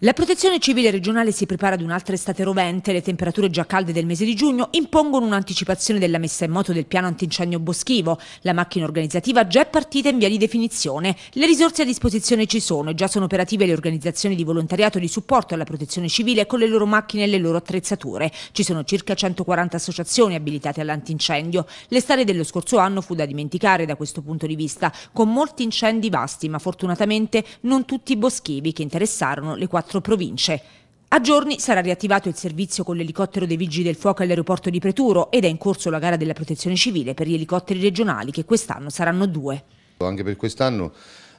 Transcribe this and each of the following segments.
La protezione civile regionale si prepara ad un'altra estate rovente. Le temperature già calde del mese di giugno impongono un'anticipazione della messa in moto del piano antincendio boschivo. La macchina organizzativa già è partita in via di definizione. Le risorse a disposizione ci sono e già sono operative le organizzazioni di volontariato di supporto alla protezione civile con le loro macchine e le loro attrezzature. Ci sono circa 140 associazioni abilitate all'antincendio. L'estate dello scorso anno fu da dimenticare da questo punto di vista, con molti incendi vasti, ma fortunatamente non tutti boschivi che interessarono le quattro quattro province. A giorni sarà riattivato il servizio con l'elicottero dei Vigili del Fuoco all'aeroporto di Preturo ed è in corso la gara della protezione civile per gli elicotteri regionali che quest'anno saranno due. Anche per quest'anno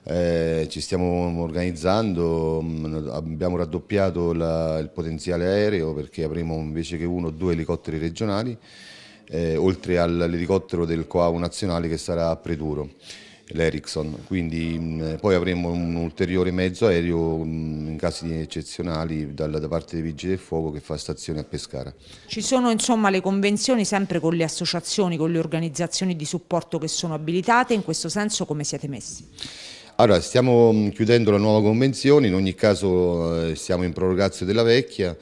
eh, ci stiamo organizzando, mm, abbiamo raddoppiato la, il potenziale aereo perché avremo invece che uno due elicotteri regionali, eh, oltre all'elicottero del Coau nazionale che sarà a Preturo l'Ericsson, quindi mh, poi avremo un ulteriore mezzo aereo mh, in casi eccezionali dalla, da parte dei Vigili del Fuoco che fa stazione a Pescara. Ci sono insomma le convenzioni sempre con le associazioni, con le organizzazioni di supporto che sono abilitate, in questo senso come siete messi? Allora, stiamo chiudendo la nuova convenzione, in ogni caso eh, siamo in prorogazione della vecchia,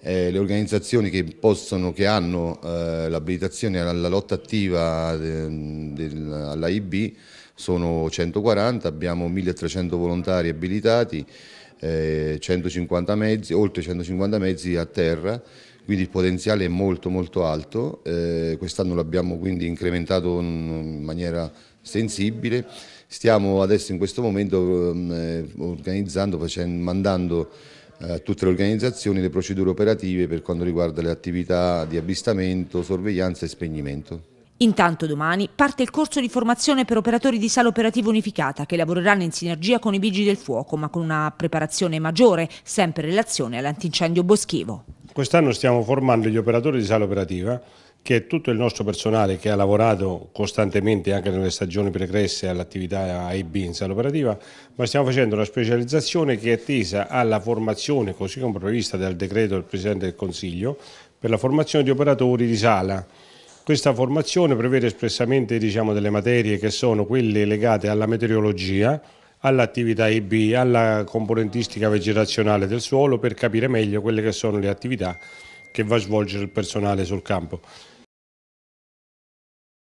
eh, le organizzazioni che, possono, che hanno eh, l'abilitazione alla lotta attiva all'AIB sono 140, abbiamo 1300 volontari abilitati, eh, 150 mezzi, oltre 150 mezzi a terra, quindi il potenziale è molto molto alto, eh, quest'anno l'abbiamo quindi incrementato in maniera sensibile, stiamo adesso in questo momento eh, organizzando, facendo, mandando eh, tutte le organizzazioni le procedure operative per quanto riguarda le attività di avvistamento, sorveglianza e spegnimento. Intanto domani parte il corso di formazione per operatori di sala operativa unificata che lavoreranno in sinergia con i vigili del fuoco ma con una preparazione maggiore, sempre in relazione all'antincendio boschivo. Quest'anno stiamo formando gli operatori di sala operativa che è tutto il nostro personale che ha lavorato costantemente anche nelle stagioni pregresse all'attività AIB in sala operativa, ma stiamo facendo una specializzazione che è tesa alla formazione, così come prevista dal decreto del Presidente del Consiglio, per la formazione di operatori di sala questa formazione prevede espressamente diciamo, delle materie che sono quelle legate alla meteorologia, all'attività IB, alla componentistica vegetazionale del suolo per capire meglio quelle che sono le attività che va a svolgere il personale sul campo.